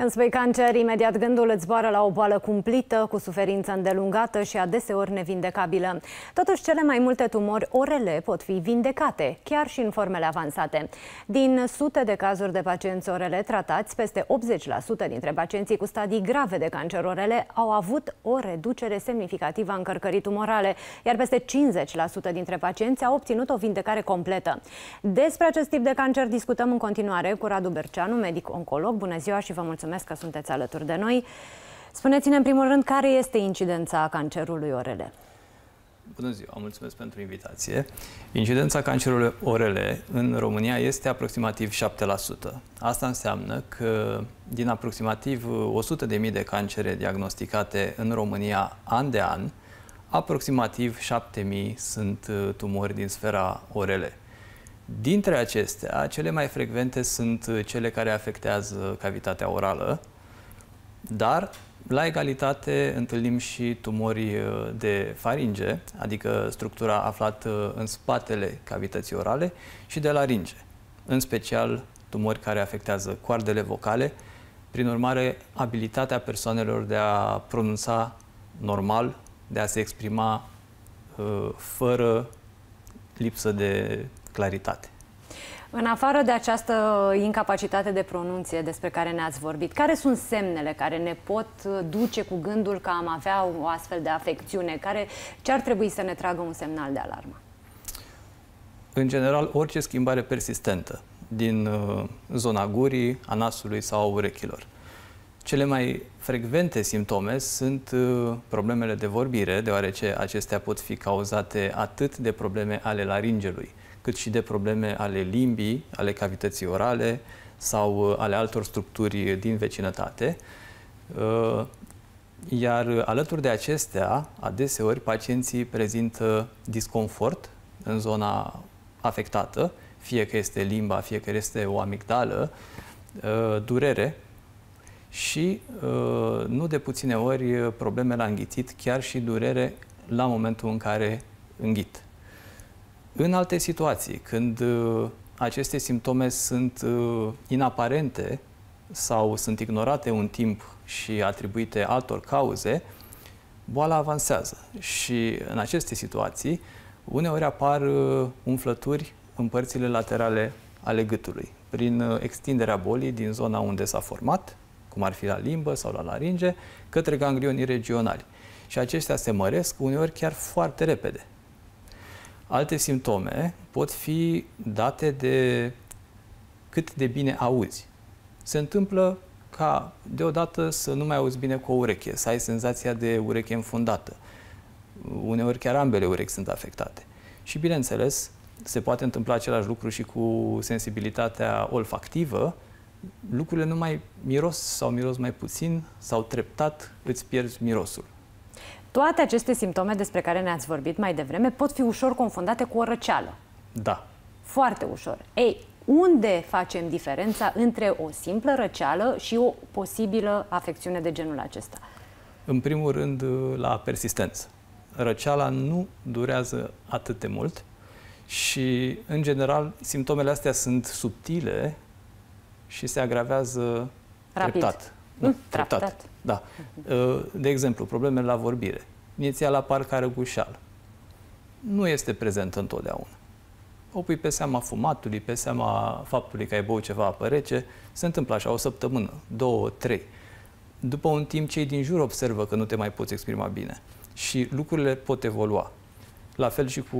Când spui cancer, imediat gândul îți zboară la o boală cumplită, cu suferință îndelungată și adeseori nevindecabilă. Totuși, cele mai multe tumori orele pot fi vindecate, chiar și în formele avansate. Din sute de cazuri de pacienți orele tratați, peste 80% dintre pacienții cu stadii grave de cancer orele au avut o reducere semnificativă a încărcării tumorale, iar peste 50% dintre pacienți au obținut o vindecare completă. Despre acest tip de cancer discutăm în continuare cu Radu Berceanu, medic oncolog. Bună ziua și vă mulțumesc mulțumesc că sunteți alături de noi. Spuneți-ne, în primul rând, care este incidența cancerului orele? Bună ziua, mulțumesc pentru invitație. Incidența cancerului orele în România este aproximativ 7%. Asta înseamnă că din aproximativ 100.000 de cancere diagnosticate în România an de an, aproximativ 7.000 sunt uh, tumori din sfera orele. Dintre acestea, cele mai frecvente sunt cele care afectează cavitatea orală, dar la egalitate întâlnim și tumori uh, de faringe, adică structura aflată în spatele cavității orale, și de laringe, în special tumori care afectează coardele vocale, prin urmare, abilitatea persoanelor de a pronunța normal, de a se exprima uh, fără lipsă de claritate. În afară de această incapacitate de pronunție despre care ne-ați vorbit, care sunt semnele care ne pot duce cu gândul că am avea o astfel de afecțiune? Care, ce ar trebui să ne tragă un semnal de alarmă? În general, orice schimbare persistentă din uh, zona gurii, a nasului sau a urechilor. Cele mai frecvente simptome sunt uh, problemele de vorbire, deoarece acestea pot fi cauzate atât de probleme ale laringelui, cât și de probleme ale limbii, ale cavității orale sau uh, ale altor structuri din vecinătate. Uh, iar alături de acestea, adeseori, pacienții prezintă disconfort în zona afectată, fie că este limba, fie că este o amigdală, uh, durere și, nu de puține ori, probleme la înghițit, chiar și durere la momentul în care înghit. În alte situații, când uh, aceste simptome sunt uh, inaparente sau sunt ignorate un timp și atribuite altor cauze, boala avansează. Și în aceste situații, uneori apar uh, umflături în părțile laterale ale gâtului, prin extinderea bolii din zona unde s-a format, cum ar fi la limbă sau la laringe, către ganglionii regionali. Și acestea se măresc uneori chiar foarte repede. Alte simptome pot fi date de cât de bine auzi. Se întâmplă ca deodată să nu mai auzi bine cu o ureche, să ai senzația de ureche înfundată. Uneori chiar ambele urechi sunt afectate. Și bineînțeles, se poate întâmpla același lucru și cu sensibilitatea olfactivă, lucrurile nu mai miros sau miros mai puțin sau treptat îți pierzi mirosul. Toate aceste simptome despre care ne-ați vorbit mai devreme pot fi ușor confundate cu o răceală. Da. Foarte ușor. Ei, unde facem diferența între o simplă răceală și o posibilă afecțiune de genul acesta? În primul rând, la persistență. Răceala nu durează atât de mult și, în general, simptomele astea sunt subtile și se agravează Rapid. treptat. Mm, treptat. treptat. Da. Uh, de exemplu, probleme la vorbire. Inițiala parcă are gușeală. Nu este prezent întotdeauna. O pui pe seama fumatului, pe seama faptului că ai băut ceva apă rece, se întâmplă așa o săptămână, două, trei. După un timp, cei din jur observă că nu te mai poți exprima bine și lucrurile pot evolua. La fel și cu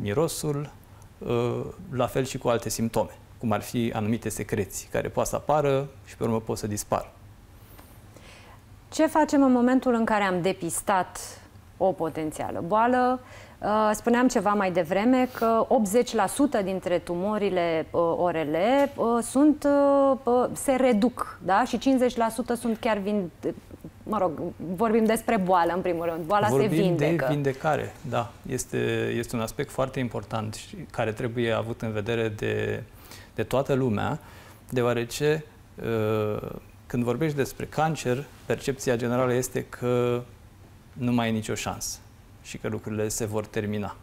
mirosul, uh, la fel și cu alte simptome, cum ar fi anumite secreții care poate să apară și pe urmă pot să dispară. Ce facem în momentul în care am depistat o potențială boală? Uh, spuneam ceva mai devreme că 80% dintre tumorile uh, orele uh, sunt, se reduc da? și 50% sunt chiar vin, mă rog, vorbim despre boală în primul rând, boala vorbim se vindecă. de vindecare, da. Este, este un aspect foarte important și care trebuie avut în vedere de, de toată lumea, deoarece când vorbești despre cancer, percepția generală este că nu mai ai nicio șansă și că lucrurile se vor termina.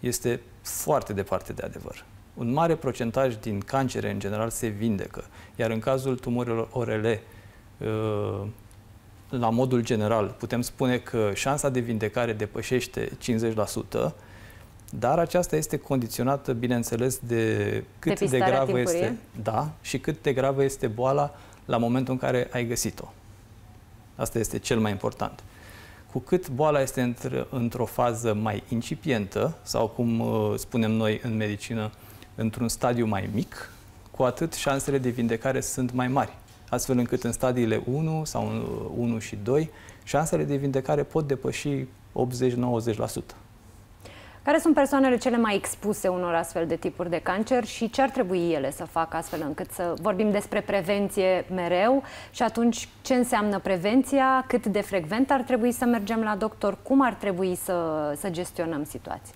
Este foarte departe de adevăr. Un mare procentaj din cancere, în general, se vindecă. Iar în cazul tumorilor orele, la modul general, putem spune că șansa de vindecare depășește 50%, dar aceasta este condiționată, bineînțeles, de cât de gravă timpurie. este, da, și cât de gravă este boala la momentul în care ai găsit-o. Asta este cel mai important. Cu cât boala este într- o fază mai incipientă, sau cum uh, spunem noi în medicină, într-un stadiu mai mic, cu atât șansele de vindecare sunt mai mari. Astfel încât în stadiile 1 sau 1 uh, și 2, șansele de vindecare pot depăși 80-90%. Care sunt persoanele cele mai expuse unor astfel de tipuri de cancer și ce ar trebui ele să facă astfel încât să vorbim despre prevenție mereu? Și atunci ce înseamnă prevenția, cât de frecvent ar trebui să mergem la doctor, cum ar trebui să, să gestionăm situația?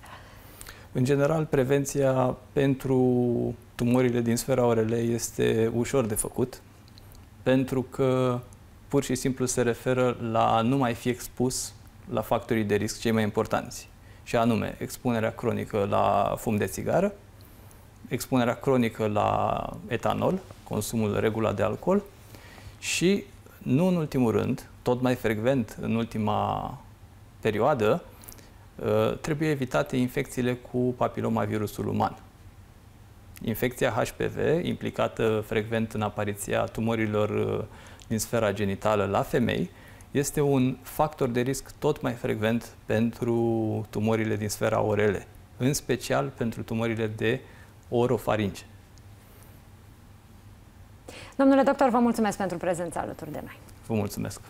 În general, prevenția pentru tumorile din sfera orelei este ușor de făcut, pentru că pur și simplu se referă la a nu mai fi expus la factorii de risc cei mai importanți și anume expunerea cronică la fum de țigară, expunerea cronică la etanol, consumul regulat de alcool și, nu în ultimul rând, tot mai frecvent în ultima perioadă, ă, trebuie evitate infecțiile cu papilomavirusul uman. Infecția HPV, implicată frecvent în apariția tumorilor ă, din sfera genitală la femei, este un factor de risc tot mai frecvent pentru tumorile din sfera orele, în special pentru tumorile de orofaringe. Domnule doctor, vă mulțumesc pentru prezența alături de noi. Vă mulțumesc.